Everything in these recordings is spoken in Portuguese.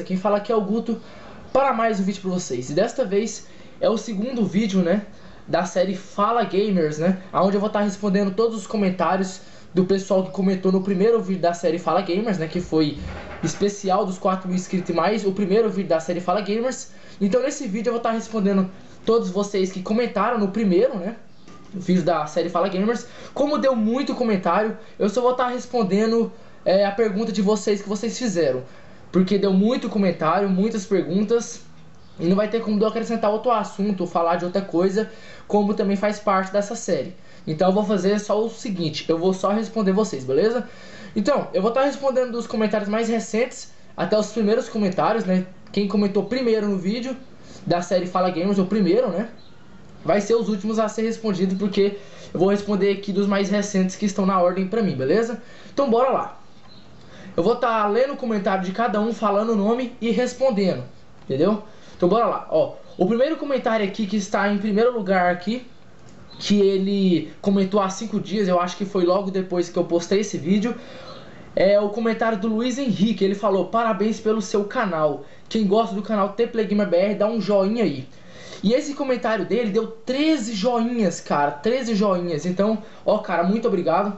beleza? Quem fala aqui é o Guto para mais um vídeo para vocês. E desta vez é o segundo vídeo, né, da série Fala Gamers, né, onde eu vou estar respondendo todos os comentários do pessoal que comentou no primeiro vídeo da série Fala Gamers, né, que foi especial dos 4 mil inscritos mais, o primeiro vídeo da série Fala Gamers. Então nesse vídeo eu vou estar respondendo todos vocês que comentaram no primeiro, né, vídeo da série Fala Gamers. Como deu muito comentário, eu só vou estar respondendo é, a pergunta de vocês que vocês fizeram. Porque deu muito comentário, muitas perguntas. E não vai ter como eu acrescentar outro assunto, falar de outra coisa, como também faz parte dessa série. Então eu vou fazer só o seguinte, eu vou só responder vocês, beleza? Então, eu vou estar respondendo dos comentários mais recentes, até os primeiros comentários, né? Quem comentou primeiro no vídeo da série Fala Gamers, o primeiro, né? Vai ser os últimos a ser respondido, porque eu vou responder aqui dos mais recentes que estão na ordem pra mim, beleza? Então bora lá. Eu vou estar tá lendo o comentário de cada um, falando o nome e respondendo, entendeu? Então bora lá, ó. O primeiro comentário aqui que está em primeiro lugar aqui, que ele comentou há cinco dias, eu acho que foi logo depois que eu postei esse vídeo, é o comentário do Luiz Henrique. Ele falou: Parabéns pelo seu canal. Quem gosta do canal Gamer BR, dá um joinha aí. E esse comentário dele deu 13 joinhas, cara. 13 joinhas. Então, ó, cara, muito obrigado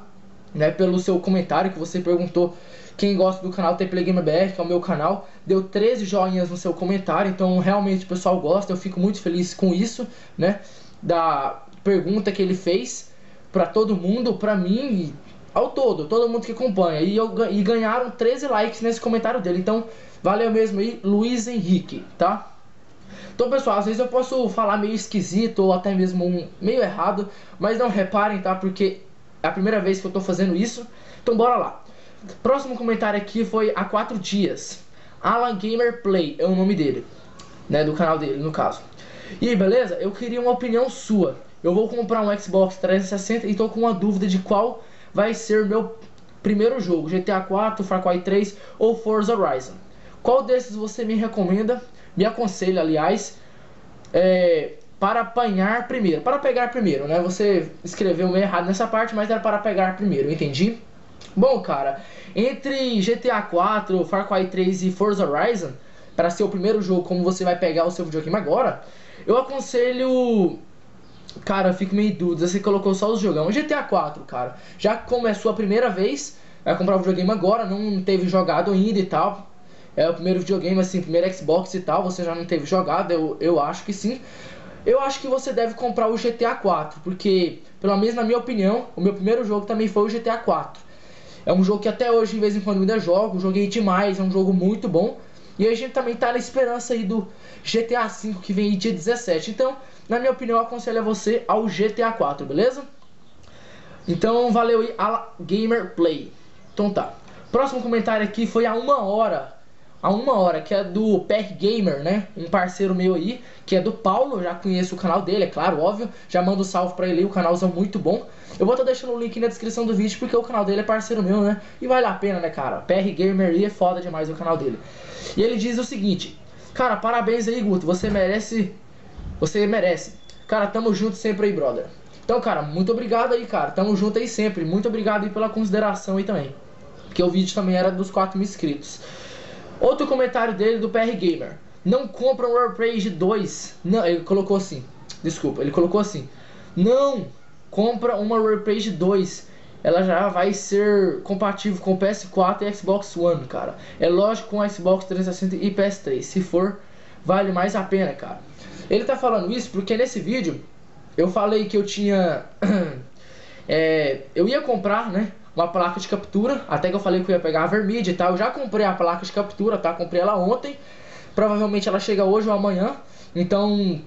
né, pelo seu comentário que você perguntou quem gosta do canal Gamer BR, que é o meu canal, deu 13 joinhas no seu comentário, então realmente o pessoal gosta, eu fico muito feliz com isso, né? Da pergunta que ele fez para todo mundo, para mim, ao todo, todo mundo que acompanha. E, eu, e ganharam 13 likes nesse comentário dele. Então, valeu mesmo aí, Luiz Henrique, tá? Então, pessoal, às vezes eu posso falar meio esquisito ou até mesmo um, meio errado, mas não reparem, tá? Porque é a primeira vez que eu tô fazendo isso. Então, bora lá. Próximo comentário aqui foi há 4 dias. Alan Gamer Play é o nome dele, né? Do canal dele, no caso. E aí, beleza? Eu queria uma opinião sua. Eu vou comprar um Xbox 360 e tô com uma dúvida de qual vai ser meu primeiro jogo, GTA 4, Far Cry 3 ou Forza Horizon. Qual desses você me recomenda? Me aconselha, aliás, é, para apanhar primeiro, para pegar primeiro, né? Você escreveu meio errado nessa parte, mas era para pegar primeiro, entendi? Bom, cara, entre GTA 4, Far Cry 3 e Forza Horizon, para ser o primeiro jogo como você vai pegar o seu videogame agora, eu aconselho Cara, eu fico meio dúvida. Você colocou só os jogão. GTA 4, cara. Já como é sua primeira vez, vai comprar o videogame agora, não teve jogado ainda e tal. É o primeiro videogame, assim, primeiro Xbox e tal. Você já não teve jogado, eu, eu acho que sim. Eu acho que você deve comprar o GTA 4, porque, pelo menos na minha opinião, o meu primeiro jogo também foi o GTA 4. É um jogo que até hoje, de vez em quando, ainda jogo. Joguei demais, é um jogo muito bom. E a gente também tá na esperança aí do GTA V que vem dia 17. Então, na minha opinião, eu aconselho a você ao GTA 4, beleza? Então, valeu aí, a Gamer Play. Então tá. Próximo comentário aqui foi há uma hora. Há uma hora, que é do Per Gamer, né? Um parceiro meu aí, que é do Paulo. Já conheço o canal dele, é claro, óbvio. Já mando um salve pra ele o canalzão muito bom. Eu vou estar deixando o link na descrição do vídeo, porque o canal dele é parceiro meu, né? E vale a pena, né, cara? PR Gamer aí é foda demais o canal dele. E ele diz o seguinte: Cara, parabéns aí, Guto. Você merece você merece. Cara, tamo junto sempre aí, brother. Então, cara, muito obrigado aí, cara. Tamo junto aí sempre. Muito obrigado aí pela consideração aí também. Porque o vídeo também era dos 4 mil inscritos. Outro comentário dele do PR Gamer. Não compra um Warpage 2. Não, ele colocou assim. Desculpa, ele colocou assim. Não compra uma Warpage 2. Ela já vai ser compatível com PS4 e Xbox One, cara. É lógico com Xbox 360 e PS3. Se for, vale mais a pena, cara. Ele tá falando isso porque nesse vídeo eu falei que eu tinha. é, eu ia comprar, né? Uma placa de captura. Até que eu falei que eu ia pegar a Vermid e tal. Eu já comprei a placa de captura, tá? Comprei ela ontem. Provavelmente ela chega hoje ou amanhã. Então,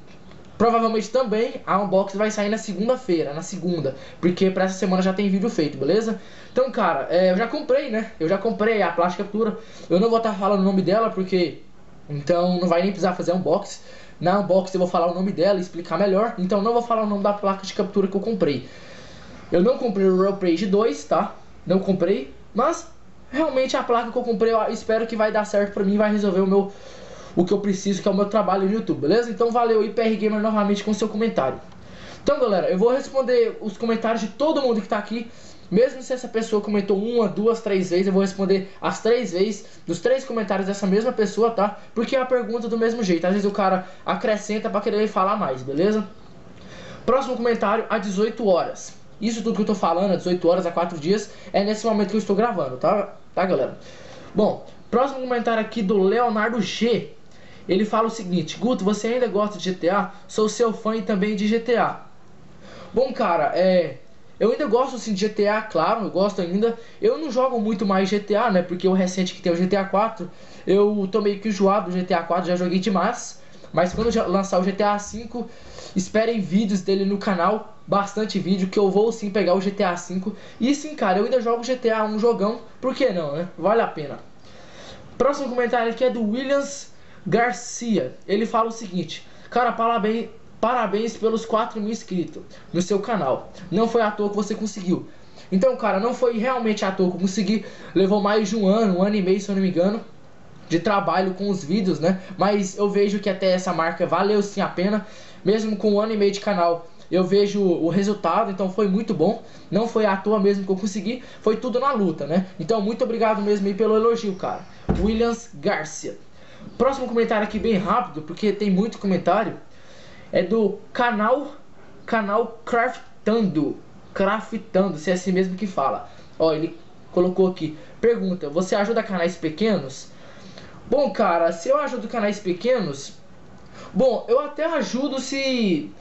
provavelmente também a unboxing vai sair na segunda-feira, na segunda, porque para essa semana já tem vídeo feito, beleza? Então, cara, é, eu já comprei, né? Eu já comprei a plástica captura. Eu não vou estar tá falando o nome dela porque então não vai nem precisar fazer unboxing. Na unboxing eu vou falar o nome dela e explicar melhor. Então não vou falar o nome da placa de captura que eu comprei. Eu não comprei o Rampage 2, tá? Não comprei. Mas realmente a placa que eu comprei eu espero que vai dar certo pra mim. Vai resolver o meu... O que eu preciso, que é o meu trabalho no YouTube, beleza? Então valeu aí, PR Gamer, novamente com seu comentário. Então galera, eu vou responder os comentários de todo mundo que tá aqui Mesmo se essa pessoa comentou uma, duas, três vezes, eu vou responder as três vezes dos três comentários dessa mesma pessoa, tá? Porque é a pergunta do mesmo jeito. Às vezes o cara acrescenta para querer falar mais, beleza? Próximo comentário, às 18 horas. Isso tudo que eu tô falando, às 18 horas, há 4 dias, é nesse momento que eu estou gravando, tá? Tá, galera? Bom, próximo comentário aqui do Leonardo G. Ele fala o seguinte: Guto, você ainda gosta de GTA? Sou seu fã e também de GTA. Bom, cara, é. Eu ainda gosto assim de GTA, claro, eu gosto ainda. Eu não jogo muito mais GTA, né? Porque o recente que tem o GTA 4, eu tô meio que enjoado do GTA 4, já joguei demais. Mas quando lançar o GTA 5, esperem vídeos dele no canal, bastante vídeo, que eu vou sim pegar o GTA 5. E sim, cara, eu ainda jogo GTA, um jogão, por que não, né? Vale a pena. Próximo comentário aqui é do Williams Garcia. Ele fala o seguinte: Cara, parabéns, parabéns pelos 4 mil inscritos no seu canal. Não foi à toa que você conseguiu. Então, cara, não foi realmente à toa que eu consegui. Levou mais de um ano, um ano e meio, se eu não me engano, de trabalho com os vídeos, né? Mas eu vejo que até essa marca valeu sim a pena. Mesmo com um ano e meio de canal, eu vejo o resultado, então foi muito bom. Não foi à toa mesmo que eu consegui, foi tudo na luta, né? Então, muito obrigado mesmo aí pelo elogio, cara. Williams Garcia. Próximo comentário aqui bem rápido, porque tem muito comentário. É do canal canal Craftando. Craftando, se é assim mesmo que fala. Ó, ele colocou aqui. Pergunta: Você ajuda canais pequenos? Bom, cara, se eu ajudo canais pequenos, bom, eu até ajudo se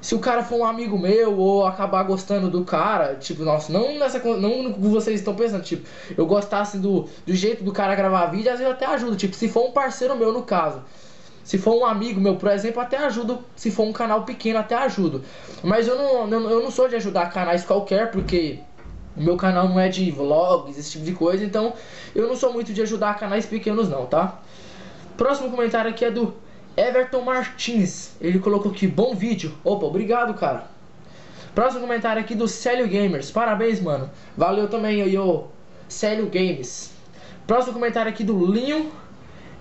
se o cara for um amigo meu ou acabar gostando do cara, tipo, nossa, não nessa não no que vocês estão pensando, tipo, eu gostasse do, do jeito do cara gravar vídeo, às vezes eu até ajudo, tipo, se for um parceiro meu no caso. Se for um amigo meu, por exemplo, até ajudo. Se for um canal pequeno, até ajudo. Mas eu não, eu não sou de ajudar canais qualquer, porque o meu canal não é de vlogs, esse tipo de coisa. Então, eu não sou muito de ajudar canais pequenos, não, tá? Próximo comentário aqui é do Everton Martins. Ele colocou aqui, bom vídeo. Opa, obrigado, cara. Próximo comentário aqui do Célio Gamers. Parabéns, mano. Valeu também, yo, Célio Games. Próximo comentário aqui do Linho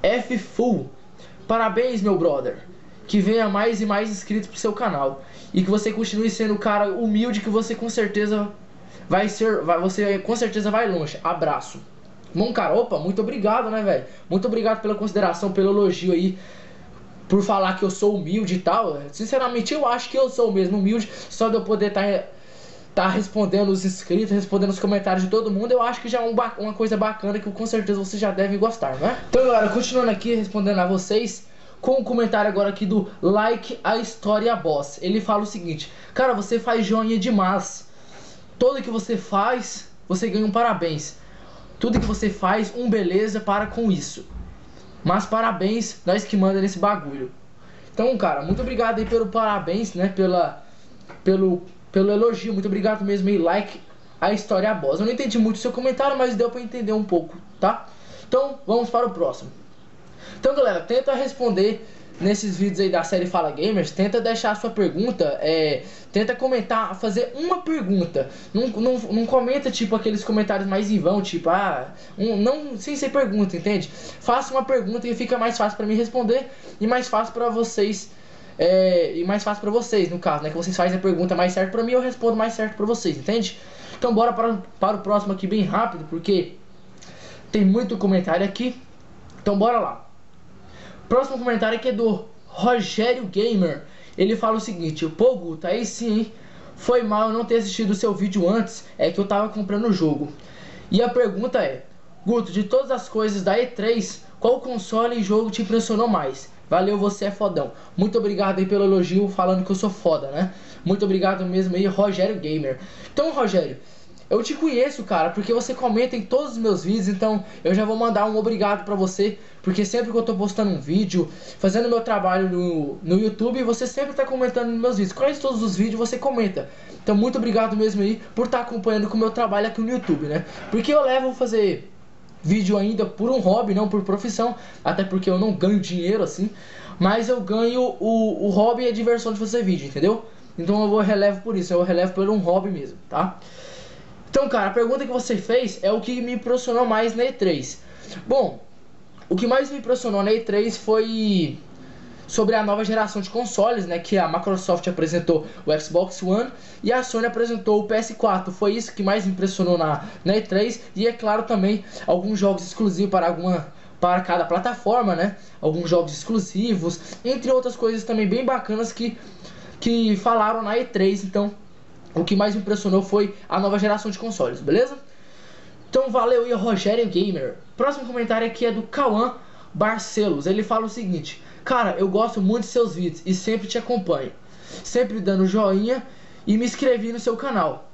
F Full. Parabéns, meu brother. Que venha mais e mais inscritos pro seu canal. E que você continue sendo o cara humilde que você com certeza vai ser. Vai, você com certeza vai longe. Abraço. Bom, cara, opa, muito obrigado, né, velho? Muito obrigado pela consideração, pelo elogio aí por falar que eu sou humilde e tal. Sinceramente, eu acho que eu sou mesmo humilde. Só de eu poder estar tá, tá respondendo os inscritos, respondendo os comentários de todo mundo, eu acho que já é um uma coisa bacana que com certeza vocês já devem gostar, né? Então, galera, continuando aqui respondendo a vocês. Com o um comentário agora aqui do Like a História Boss. Ele fala o seguinte: Cara, você faz joinha demais. Tudo que você faz, você ganha um parabéns. Tudo que você faz, um beleza para com isso. Mas parabéns, nós que manda nesse bagulho. Então, cara, muito obrigado aí pelo parabéns, né? Pela, pelo, pelo elogio. Muito obrigado mesmo aí. Like a história boss. Eu não entendi muito o seu comentário, mas deu pra entender um pouco, tá? Então, vamos para o próximo. Então, galera, tenta responder nesses vídeos aí da série Fala Gamers, tenta deixar a sua pergunta, é, tenta comentar, fazer uma pergunta. Não, não, não comenta tipo aqueles comentários mais em vão, tipo, ah, um, não sem ser pergunta, entende? Faça uma pergunta e fica mais fácil para mim responder e mais fácil para vocês. É, e mais fácil para vocês, no caso, né? Que vocês fazem a pergunta mais certo para mim, eu respondo mais certo para vocês, entende? Então bora para, para o próximo aqui bem rápido, porque tem muito comentário aqui. Então bora lá. Próximo comentário aqui é do Rogério Gamer. Ele fala o seguinte: Pô, Guto, aí sim, hein? Foi mal eu não ter assistido o seu vídeo antes, é que eu tava comprando o jogo. E a pergunta é: Guto, de todas as coisas da E3, qual console e jogo te impressionou mais? Valeu, você é fodão. Muito obrigado aí pelo elogio, falando que eu sou foda, né? Muito obrigado mesmo aí, Rogério Gamer. Então, Rogério, eu te conheço, cara, porque você comenta em todos os meus vídeos, então eu já vou mandar um obrigado pra você, porque sempre que eu tô postando um vídeo, fazendo meu trabalho no, no YouTube, você sempre tá comentando nos meus vídeos. Quase todos os vídeos você comenta. Então muito obrigado mesmo aí por estar tá acompanhando com o meu trabalho aqui no YouTube, né? Porque eu levo fazer vídeo ainda por um hobby, não por profissão, até porque eu não ganho dinheiro assim, mas eu ganho o, o hobby e a diversão de fazer vídeo, entendeu? Então eu vou relevo por isso, eu relevo por um hobby mesmo, tá? Então, cara, a pergunta que você fez é o que me impressionou mais na E3. Bom, o que mais me impressionou na E3 foi sobre a nova geração de consoles, né? Que a Microsoft apresentou o Xbox One e a Sony apresentou o PS4. Foi isso que mais impressionou na, na E3 e é claro também alguns jogos exclusivos para alguma para cada plataforma, né? Alguns jogos exclusivos, entre outras coisas também bem bacanas que que falaram na E3. Então, o que mais impressionou foi a nova geração de consoles, beleza? Então, valeu aí, Rogério Gamer. Próximo comentário aqui é do Cauã Barcelos. Ele fala o seguinte: Cara, eu gosto muito de seus vídeos e sempre te acompanho. Sempre dando joinha e me inscrevi no seu canal.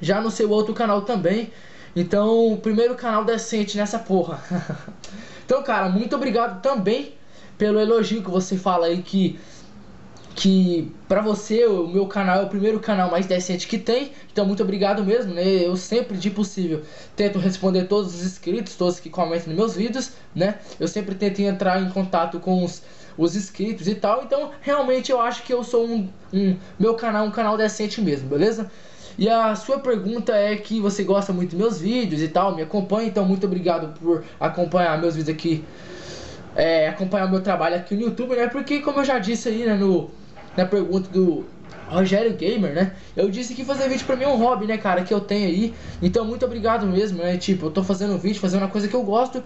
Já no seu outro canal também. Então, primeiro canal decente nessa porra. então, cara, muito obrigado também pelo elogio que você fala aí que que para você o meu canal é o primeiro canal mais decente que tem. Então muito obrigado mesmo, né? Eu sempre de possível tento responder todos os inscritos, todos que comentam nos meus vídeos, né? Eu sempre tento entrar em contato com os os inscritos e tal. Então, realmente eu acho que eu sou um, um meu canal, um canal decente mesmo, beleza? E a sua pergunta é que você gosta muito dos meus vídeos e tal, me acompanha, então muito obrigado por acompanhar meus vídeos aqui, é, acompanhar meu trabalho aqui no YouTube, né? Porque como eu já disse aí, né, no, na pergunta do Rogério Gamer, né? Eu disse que fazer vídeo pra mim é um hobby, né, cara, que eu tenho aí. Então muito obrigado mesmo, né? Tipo, eu tô fazendo vídeo, fazendo uma coisa que eu gosto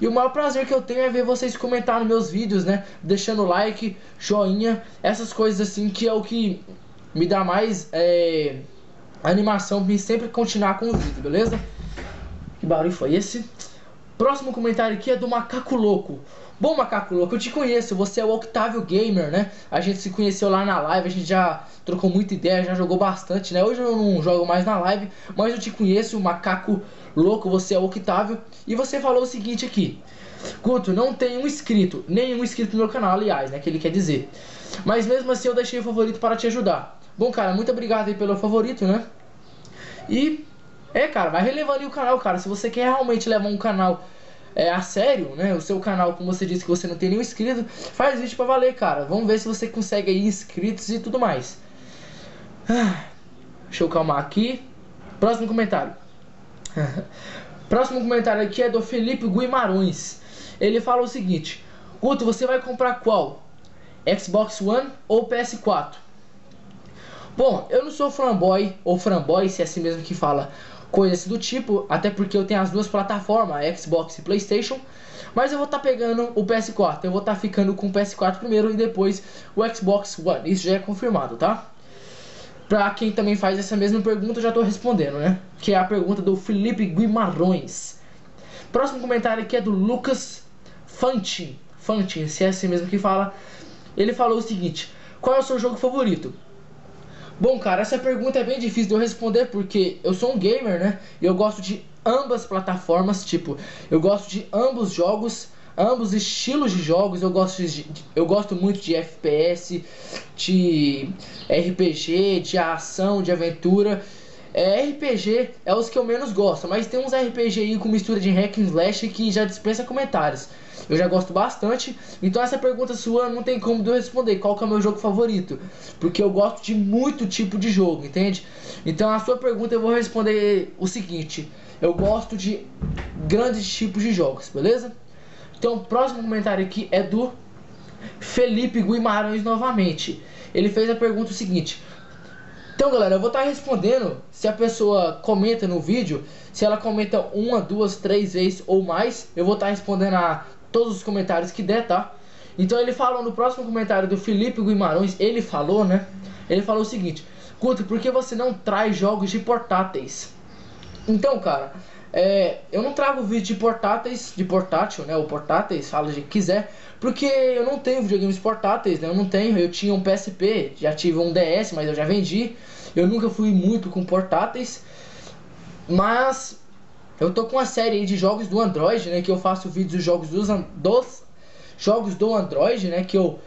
e o maior prazer que eu tenho é ver vocês comentar nos meus vídeos, né? Deixando like, joinha, essas coisas assim que é o que me dá mais é, animação pra sempre continuar com o vídeo, beleza? Que barulho foi esse? Próximo comentário aqui é do Macaco Louco. Bom, Macaco Louco, eu te conheço, você é o Octavio Gamer, né? A gente se conheceu lá na live, a gente já trocou muita ideia, já jogou bastante, né? Hoje eu não jogo mais na live, mas eu te conheço, Macaco Louco, você é o Octavio. E você falou o seguinte aqui. Guto, não tem um inscrito, nenhum inscrito no meu canal, aliás, né? Que ele quer dizer. Mas mesmo assim eu deixei o favorito para te ajudar. Bom, cara, muito obrigado aí pelo favorito, né? E, é, cara, vai relevando o canal, cara. Se você quer realmente levar um canal é, a sério, né? O seu canal, como você disse que você não tem nenhum inscrito, faz vídeo pra valer, cara. Vamos ver se você consegue aí inscritos e tudo mais. Ah, deixa eu calmar aqui. Próximo comentário. Próximo comentário aqui é do Felipe Guimarães. Ele fala o seguinte: Guto, você vai comprar qual? Xbox One ou PS4? Bom, eu não sou fanboy ou fanboy, se é assim mesmo que fala, coisas do tipo, até porque eu tenho as duas plataformas, Xbox e PlayStation. Mas eu vou estar tá pegando o PS4, eu vou estar tá ficando com o PS4 primeiro e depois o Xbox One. Isso já é confirmado, tá? Pra quem também faz essa mesma pergunta, eu já estou respondendo, né? Que é a pergunta do Felipe Guimarães. Próximo comentário aqui é do Lucas Fantin. Fantin, se é assim mesmo que fala. Ele falou o seguinte: Qual é o seu jogo favorito? Bom, cara, essa pergunta é bem difícil de eu responder porque eu sou um gamer, né? E eu gosto de ambas plataformas, tipo, eu gosto de ambos jogos, ambos estilos de jogos. Eu gosto de, eu gosto muito de FPS, de RPG, de ação, de aventura. É, RPG é os que eu menos gosto, mas tem uns RPG aí com mistura de hack and slash que já dispensa comentários eu já gosto bastante. Então essa pergunta sua não tem como eu responder qual que é o meu jogo favorito, porque eu gosto de muito tipo de jogo, entende? Então a sua pergunta eu vou responder o seguinte: eu gosto de grandes tipos de jogos, beleza? Então o próximo comentário aqui é do Felipe Guimarães novamente. Ele fez a pergunta o seguinte: então, galera, eu vou estar tá respondendo se a pessoa comenta no vídeo, se ela comenta uma, duas, três vezes ou mais, eu vou estar tá respondendo a todos os comentários que der, tá? Então ele falou no próximo comentário do Felipe Guimarães, ele falou, né? Ele falou o seguinte: Guto, por que você não traz jogos de portáteis? Então, cara, é, eu não trago vídeo de portáteis, de portátil, né? Ou portáteis, fala de quiser, porque eu não tenho videogames portáteis, né? Eu não tenho, eu tinha um PSP, já tive um DS, mas eu já vendi. Eu nunca fui muito com portáteis, mas eu tô com uma série de jogos do Android, né? Que eu faço vídeos dos jogos dos, dos jogos do Android, né? Que eu,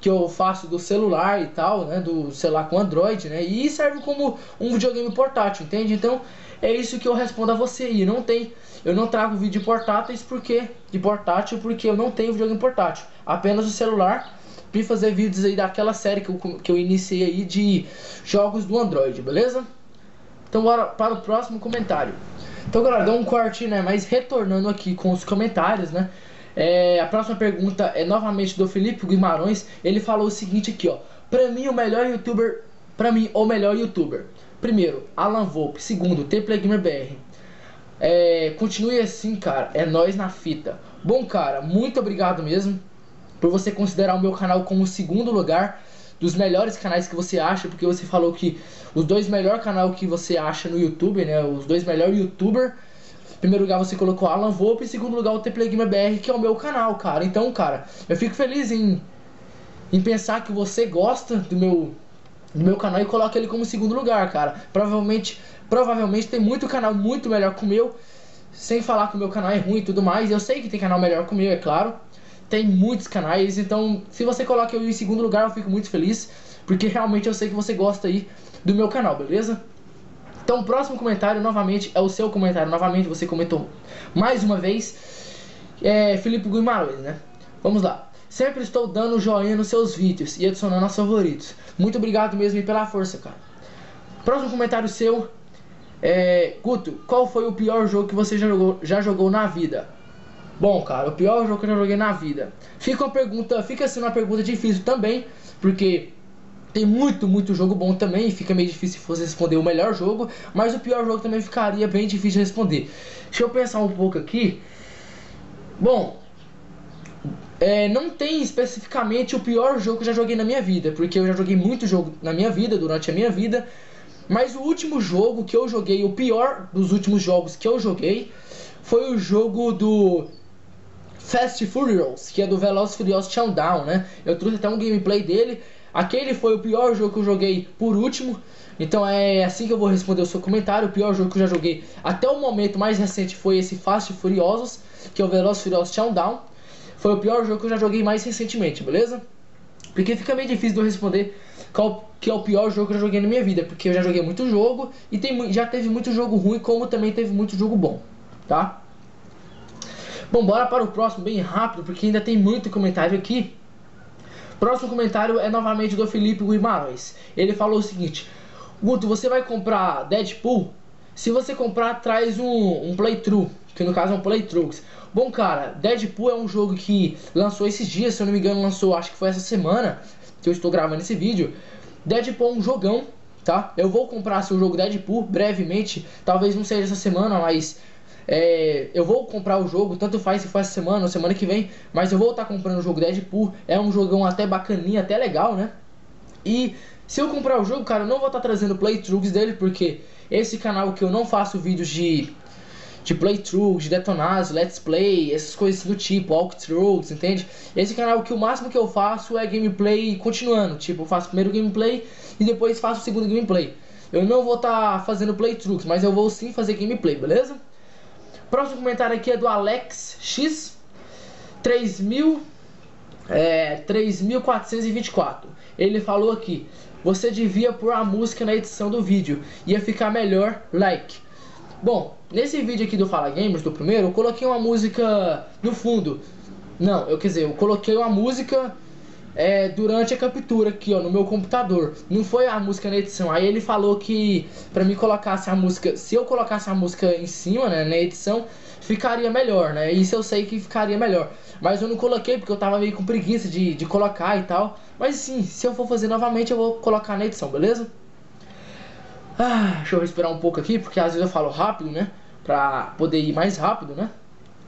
que eu faço do celular e tal, né? Do celular com Android, né? E serve como um videogame portátil, entende? Então é isso que eu respondo a você. E não tem, eu não trago vídeo portáteis porque de portátil porque eu não tenho videogame portátil, apenas o celular para fazer vídeos aí daquela série que eu, que eu iniciei aí de jogos do Android, beleza? Então bora para o próximo comentário. Então, galera, dá um corte, né? Mas retornando aqui com os comentários, né? É, a próxima pergunta é novamente do Felipe Guimarães. Ele falou o seguinte aqui, ó. Pra mim, o melhor youtuber. Pra mim, o melhor youtuber. Primeiro, Alan Volpe. Segundo, Gamer BR. É, continue assim, cara. É nós na fita. Bom, cara, muito obrigado mesmo por você considerar o meu canal como o segundo lugar dos melhores canais que você acha, porque você falou que os dois melhores canais que você acha no YouTube, né? Os dois melhores youtuber. Em primeiro lugar você colocou Alan Volpe, em segundo lugar o Gamer BR, que é o meu canal, cara. Então, cara, eu fico feliz em, em pensar que você gosta do meu do meu canal e coloca ele como segundo lugar, cara. Provavelmente, provavelmente tem muito canal muito melhor que o meu, sem falar que o meu canal é ruim e tudo mais. Eu sei que tem canal melhor que o meu, é claro. Tem muitos canais, então se você coloca eu em segundo lugar, eu fico muito feliz, porque realmente eu sei que você gosta aí do meu canal, beleza? Então, o próximo comentário, novamente, é o seu comentário. Novamente, você comentou mais uma vez. É Felipe Guimarães, né? Vamos lá. Sempre estou dando joinha nos seus vídeos e adicionando aos favoritos. Muito obrigado mesmo pela força, cara. Próximo comentário seu. É, Guto, qual foi o pior jogo que você já jogou, já jogou na vida? Bom, cara, o pior jogo que eu já joguei na vida. Fica uma pergunta, fica assim uma pergunta difícil também, porque tem muito, muito jogo bom também, fica meio difícil se fosse responder o melhor jogo, mas o pior jogo também ficaria bem difícil de responder. Deixa eu pensar um pouco aqui. Bom, é, não tem especificamente o pior jogo que eu já joguei na minha vida, porque eu já joguei muito jogo na minha vida, durante a minha vida. Mas o último jogo que eu joguei, o pior dos últimos jogos que eu joguei, foi o jogo do Fast Furious, que é do Velozes Furiosos Countdown, né? Eu trouxe até um gameplay dele. Aquele foi o pior jogo que eu joguei por último. Então é assim que eu vou responder o seu comentário. O pior jogo que eu já joguei até o momento mais recente foi esse Fast Furiosos, que é o Velozes Furiosos Countdown. Foi o pior jogo que eu já joguei mais recentemente, beleza? Porque fica meio difícil de eu responder qual que é o pior jogo que eu já joguei na minha vida, porque eu já joguei muito jogo e tem, já teve muito jogo ruim, como também teve muito jogo bom, tá? Bom, bora para o próximo bem rápido, porque ainda tem muito comentário aqui. Próximo comentário é novamente do Felipe Guimarães. Ele falou o seguinte: Guto, você vai comprar Deadpool? Se você comprar, traz um, um playthrough, que no caso é um playthrough. Bom, cara, Deadpool é um jogo que lançou esses dias, se eu não me engano, lançou, acho que foi essa semana que eu estou gravando esse vídeo. Deadpool é um jogão, tá? Eu vou comprar seu jogo Deadpool brevemente, talvez não seja essa semana, mas é, eu vou comprar o jogo, tanto faz se for essa semana ou semana que vem, mas eu vou estar comprando o jogo Deadpool. É um jogão até bacaninha, até legal, né? E se eu comprar o jogo, cara, eu não vou estar trazendo playthroughs dele, porque esse canal que eu não faço vídeos de de playthroughs, de detonados, let's play, essas coisas do tipo, walkthroughs, entende? Esse canal que o máximo que eu faço é gameplay continuando, tipo, eu faço primeiro gameplay e depois faço o segundo gameplay. Eu não vou estar tá fazendo playthroughs, mas eu vou sim fazer gameplay, beleza? Próximo comentário aqui é do Alex X 3000 é, 3424. Ele falou aqui: "Você devia pôr a música na edição do vídeo, ia ficar melhor, like". Bom, nesse vídeo aqui do Fala Gamers, do primeiro, eu coloquei uma música no fundo. Não, eu quer dizer, eu coloquei uma música é, durante a captura aqui, ó, no meu computador. Não foi a música na edição. Aí ele falou que pra mim colocasse a música, se eu colocasse a música em cima, né, na edição, ficaria melhor, né? Isso eu sei que ficaria melhor. Mas eu não coloquei porque eu tava meio com preguiça de, de colocar e tal. Mas sim, se eu for fazer novamente, eu vou colocar na edição, beleza? Ah, deixa eu respirar um pouco aqui, porque às vezes eu falo rápido, né? Pra poder ir mais rápido, né?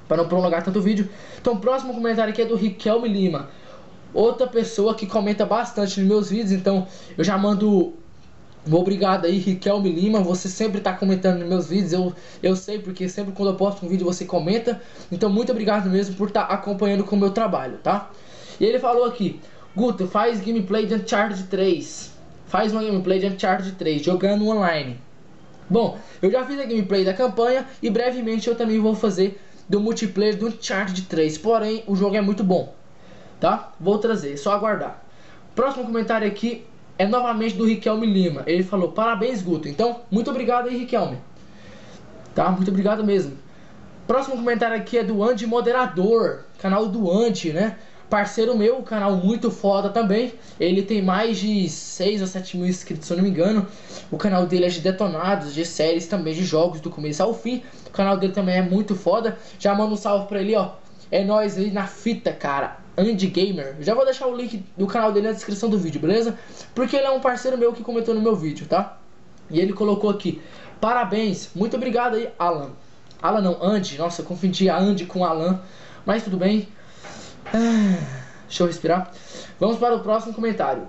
Pra não prolongar tanto o vídeo. Então, o próximo comentário aqui é do Riquelme Lima. Outra pessoa que comenta bastante nos meus vídeos, então eu já mando Obrigado aí, Riquelme Lima. Você sempre está comentando nos meus vídeos. Eu, eu sei, porque sempre quando eu posto um vídeo você comenta. Então, muito obrigado mesmo por estar tá acompanhando com o meu trabalho, tá? E ele falou aqui: Guto, faz gameplay de Uncharted 3 faz uma gameplay de Uncharted 3 jogando online. Bom, eu já fiz a gameplay da campanha e brevemente eu também vou fazer do multiplayer do Uncharted 3. Porém, o jogo é muito bom, tá? Vou trazer, só aguardar. Próximo comentário aqui é novamente do Riquelme Lima. Ele falou: Parabéns, Guto. Então, muito obrigado aí, Riquelme. Tá? Muito obrigado mesmo. Próximo comentário aqui é do Andy Moderador, canal do Andy, né? Parceiro meu, canal muito foda também. Ele tem mais de 6 ou 7 mil inscritos, se eu não me engano. O canal dele é de detonados, de séries também, de jogos do começo ao fim. O canal dele também é muito foda. Já mando um salve pra ele, ó. É nós aí na fita, cara. Andy Gamer. Já vou deixar o link do canal dele na descrição do vídeo, beleza? Porque ele é um parceiro meu que comentou no meu vídeo, tá? E ele colocou aqui: Parabéns, muito obrigado aí, Alan. Alan não, Andy. Nossa, confundi a Andy com Alan. Mas tudo bem. Ah, deixa eu respirar. Vamos para o próximo comentário.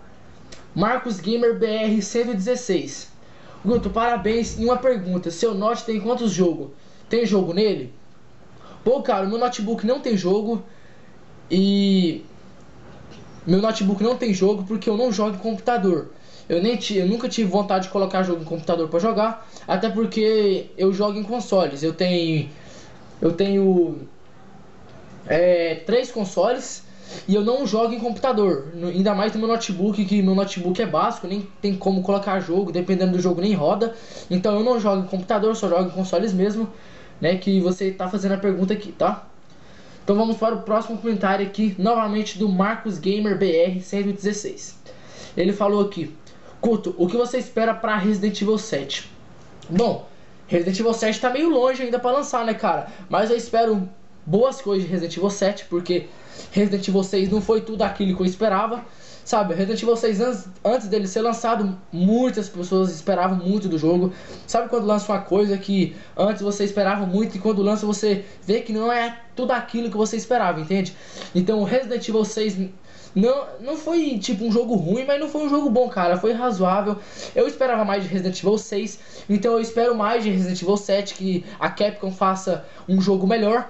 Marcos Gamer BR 116. Guto, parabéns. E uma pergunta: seu Note tem quantos jogos? Tem jogo nele? Pô, cara, meu notebook não tem jogo. E. Meu notebook não tem jogo porque eu não jogo em computador. Eu, nem eu nunca tive vontade de colocar jogo em computador para jogar. Até porque eu jogo em consoles. Eu tenho. Eu tenho. É, três consoles e eu não jogo em computador, ainda mais no meu notebook, que meu notebook é básico, nem tem como colocar jogo, dependendo do jogo nem roda. Então eu não jogo em computador, só jogo em consoles mesmo, né? Que você tá fazendo a pergunta aqui, tá? Então vamos para o próximo comentário aqui, novamente do Marcos Gamer BR 116. Ele falou aqui: Couto, o que você espera para Resident Evil 7? Bom, Resident Evil 7 tá meio longe ainda para lançar, né, cara? Mas eu espero boas coisas de Resident Evil 7, porque Resident Evil 6 não foi tudo aquilo que eu esperava. Sabe, Resident Evil 6 antes, dele ser lançado, muitas pessoas esperavam muito do jogo. Sabe quando lança uma coisa que antes você esperava muito e quando lança você vê que não é tudo aquilo que você esperava, entende? Então Resident Evil 6 não, não foi tipo um jogo ruim, mas não foi um jogo bom, cara. Foi razoável. Eu esperava mais de Resident Evil 6, então eu espero mais de Resident Evil 7 que a Capcom faça um jogo melhor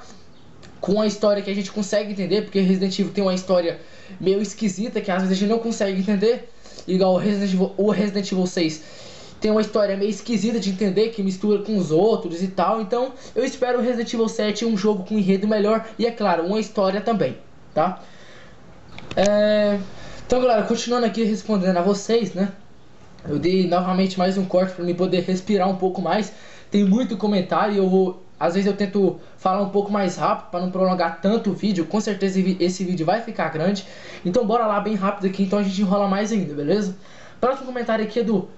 com a história que a gente consegue entender, porque Resident Evil tem uma história meio esquisita que às vezes a gente não consegue entender, igual o Resident Evil, o Resident Evil 6 tem uma história meio esquisita de entender, que mistura com os outros e tal. Então, eu espero o Resident Evil 7 um jogo com enredo melhor e, é claro, uma história também, tá? É... Então, galera, continuando aqui respondendo a vocês, né? Eu dei novamente mais um corte para mim poder respirar um pouco mais. Tem muito comentário e eu vou às vezes eu tento falar um pouco mais rápido para não prolongar tanto o vídeo. Com certeza esse vídeo vai ficar grande. Então bora lá bem rápido aqui, então a gente enrola mais ainda, beleza? Próximo comentário aqui é do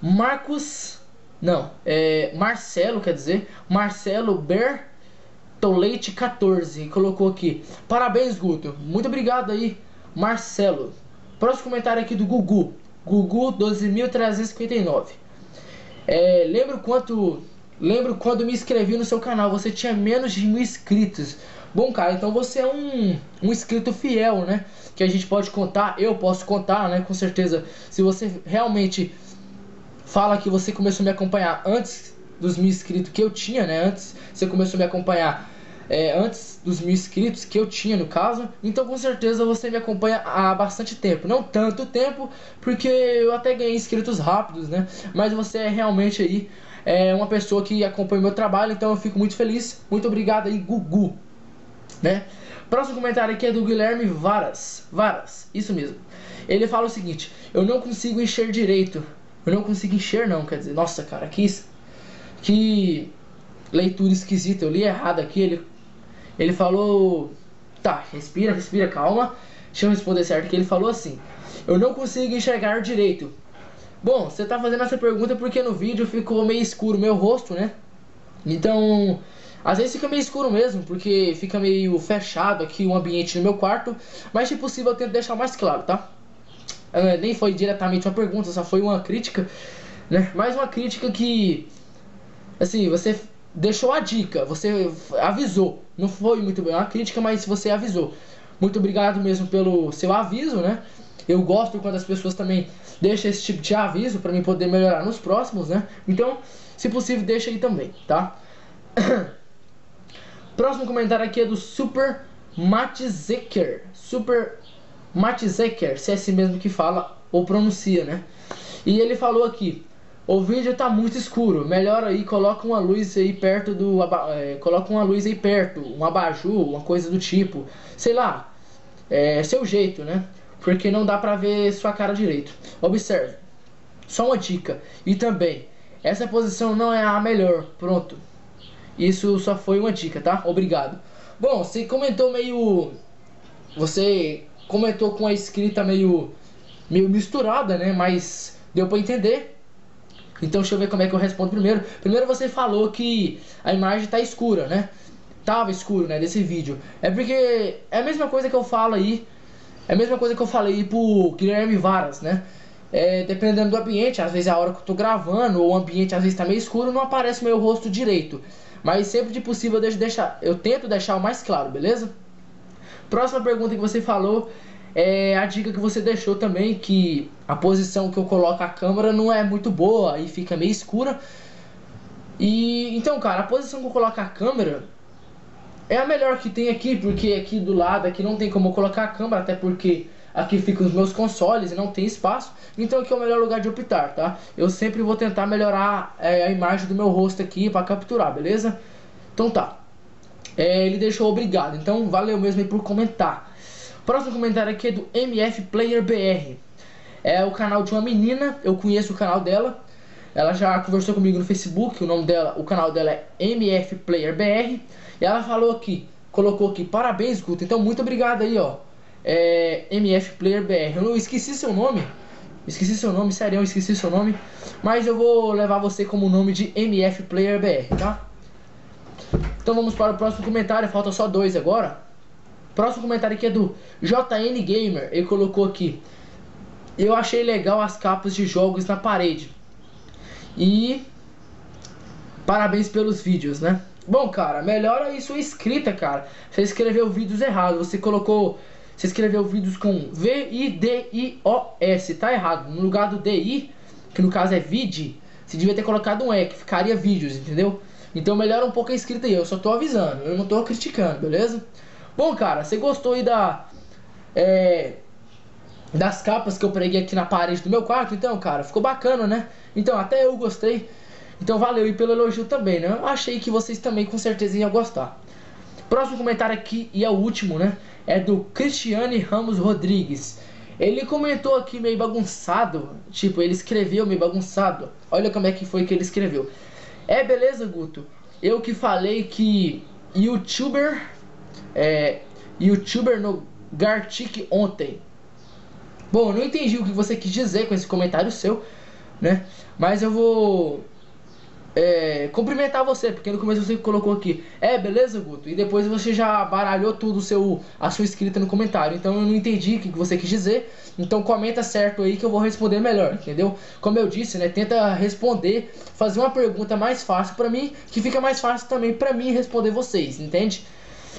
Marcos... Não, é Marcelo, quer dizer, Marcelo Bertoleite 14. Colocou aqui. Parabéns, Guto. Muito obrigado aí, Marcelo. Próximo comentário aqui do Gugu. Gugu 12.359. É, lembro quanto Lembro quando me inscrevi no seu canal, você tinha menos de mil inscritos. Bom, cara, então você é um, um inscrito fiel, né? Que a gente pode contar, eu posso contar, né? Com certeza. Se você realmente fala que você começou a me acompanhar antes dos mil inscritos que eu tinha, né? Antes você começou a me acompanhar é, antes dos mil inscritos que eu tinha no caso. Então com certeza você me acompanha há bastante tempo. Não tanto tempo, porque eu até ganhei inscritos rápidos, né? Mas você é realmente aí é uma pessoa que acompanha o meu trabalho, então eu fico muito feliz. Muito obrigado aí, Gugu. Né? Próximo comentário aqui é do Guilherme Varas. Varas, isso mesmo. Ele fala o seguinte: Eu não consigo encher direito. Eu não consigo encher, não, quer dizer, nossa, cara, que, que leitura esquisita. Eu li errado aqui. Ele, ele falou: Tá, respira, respira, calma. Deixa eu responder certo. Que ele falou assim: Eu não consigo enxergar direito. Bom, você tá fazendo essa pergunta porque no vídeo ficou meio escuro meu rosto, né? Então, às vezes fica meio escuro mesmo, porque fica meio fechado aqui o ambiente no meu quarto. Mas se possível eu tento deixar mais claro, tá? Uh, nem foi diretamente uma pergunta, só foi uma crítica, né? Mais uma crítica que, assim, você deixou a dica, você avisou. Não foi muito bem uma crítica, mas você avisou. Muito obrigado mesmo pelo seu aviso, né? Eu gosto quando as pessoas também deixam esse tipo de aviso para mim poder melhorar nos próximos, né? Então, se possível, deixa aí também, tá? Próximo comentário aqui é do Super Matzeker. Super Matzeker, se é assim mesmo que fala ou pronuncia, né? E ele falou aqui: o vídeo tá muito escuro, melhor aí, coloca uma luz aí perto do. É, coloca uma luz aí perto, um abajur, uma coisa do tipo. Sei lá, é seu jeito, né? Porque não dá pra ver sua cara direito. Observe, só uma dica, e também, essa posição não é a melhor, pronto. Isso só foi uma dica, tá? Obrigado. Bom, você comentou meio... Você comentou com a escrita meio, meio misturada, né? Mas deu pra entender. Então deixa eu ver como é que eu respondo primeiro. Primeiro você falou que a imagem tá escura, né? tava escuro, né, desse vídeo. É porque é a mesma coisa que eu falo aí, é a mesma coisa que eu falei pro Guilherme Varas, né? É, dependendo do ambiente, às vezes é a hora que eu tô gravando, ou o ambiente às vezes tá meio escuro, não aparece meu rosto direito. Mas sempre de possível eu, deixo deixar, eu tento deixar o mais claro, beleza? Próxima pergunta que você falou é a dica que você deixou também, que a posição que eu coloco a câmera não é muito boa e fica meio escura. E então, cara, a posição que eu coloco a câmera é a melhor que tem aqui, porque aqui do lado aqui não tem como colocar a câmera, até porque aqui ficam os meus consoles e não tem espaço. Então aqui é o melhor lugar de optar, tá? Eu sempre vou tentar melhorar é, a imagem do meu rosto aqui para capturar, beleza? Então tá. É, ele deixou obrigado, então valeu mesmo aí por comentar. Próximo comentário aqui é do MF Player BR. É o canal de uma menina, eu conheço o canal dela. Ela já conversou comigo no Facebook, o nome dela, o canal dela é MF Player BR. E ela falou aqui, colocou aqui, parabéns, Guto. Então, muito obrigado aí, ó. É, MF Player BR. Eu esqueci seu nome. Esqueci seu nome, sério, eu esqueci seu nome. Mas eu vou levar você como nome de MF Player BR, tá? Então vamos para o próximo comentário. Falta só dois agora. Próximo comentário aqui é do JN Gamer. Ele colocou aqui. Eu achei legal as capas de jogos na parede. E parabéns pelos vídeos, né? Bom, cara, melhora aí sua escrita, cara. Você escreveu vídeos errados. Você colocou. Você escreveu vídeos com V-I-D-I-O-S. Tá errado. No lugar do D-I, que no caso é vid, você devia ter colocado um E, que ficaria vídeos, entendeu? Então melhora um pouco a escrita aí. Eu só tô avisando. Eu não tô criticando, beleza? Bom, cara, você gostou aí da. É, das capas que eu preguei aqui na parede do meu quarto? Então, cara, ficou bacana, né? Então, até eu gostei. Então valeu e pelo elogio também, né? Eu achei que vocês também com certeza iam gostar. Próximo comentário aqui, e é o último, né? É do Cristiane Ramos Rodrigues. Ele comentou aqui meio bagunçado. Tipo, ele escreveu meio bagunçado. Olha como é que foi que ele escreveu. É, beleza, Guto? Eu que falei que youtuber. É. Youtuber no Gartic ontem. Bom, não entendi o que você quis dizer com esse comentário seu, né? Mas eu vou é, cumprimentar você, porque no começo você colocou aqui, é, beleza, Guto? E depois você já baralhou tudo seu, a sua escrita no comentário. Então eu não entendi o que você quis dizer. Então comenta certo aí que eu vou responder melhor, entendeu? Como eu disse, né? Tenta responder, fazer uma pergunta mais fácil pra mim, que fica mais fácil também pra mim responder vocês, entende?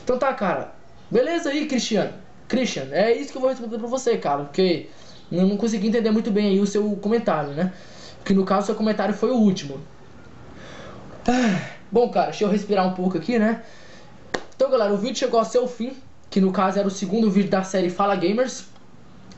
Então tá, cara. Beleza aí, Cristiano? Christian, é isso que eu vou responder pra você, cara, porque eu não consegui entender muito bem aí o seu comentário, né? Que no caso seu comentário foi o último. Bom, cara, deixa eu respirar um pouco aqui, né? Então, galera, o vídeo chegou ao seu fim, que no caso era o segundo vídeo da série Fala Gamers,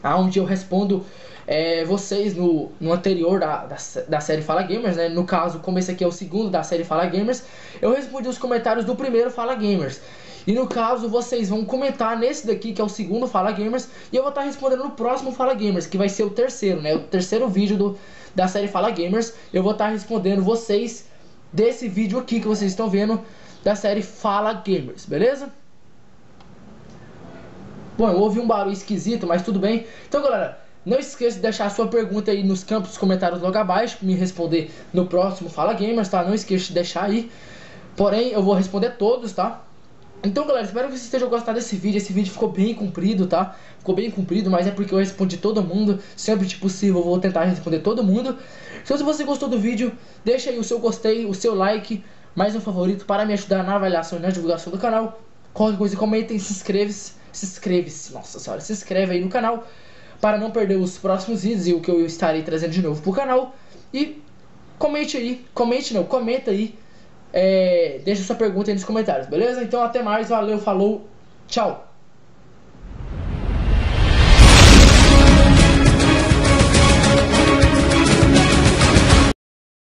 onde eu respondo é, vocês no, no anterior da, da, da, série Fala Gamers, né? No caso, como esse aqui é o segundo da série Fala Gamers, eu respondi os comentários do primeiro Fala Gamers. E no caso, vocês vão comentar nesse daqui, que é o segundo Fala Gamers, e eu vou estar respondendo no próximo Fala Gamers, que vai ser o terceiro, né? O terceiro vídeo do, da série Fala Gamers. Eu vou estar respondendo vocês desse vídeo aqui que vocês estão vendo da série Fala Gamers, beleza? Bom, eu ouvi um barulho esquisito, mas tudo bem. Então, galera, não esqueça de deixar a sua pergunta aí nos campos dos comentários logo abaixo, me responder no próximo Fala Gamers, tá? Não esqueça de deixar aí. Porém, eu vou responder todos, tá? Então, galera, espero que vocês tenham gostado desse vídeo. Esse vídeo ficou bem comprido, tá? Ficou bem comprido, mas é porque eu respondi todo mundo. Sempre que possível, eu vou tentar responder todo mundo. Então, se você gostou do vídeo, deixa aí o seu gostei, o seu like, mais um favorito para me ajudar na avaliação e na divulgação do canal. Qualquer coisa, comentem, se inscreve-se. Se inscreve-se, nossa senhora, se inscreve aí no canal para não perder os próximos vídeos e o que eu estarei trazendo de novo pro canal. E comente aí, comente não, comenta aí é, deixa sua pergunta aí nos comentários, beleza? Então até mais, valeu, falou, tchau!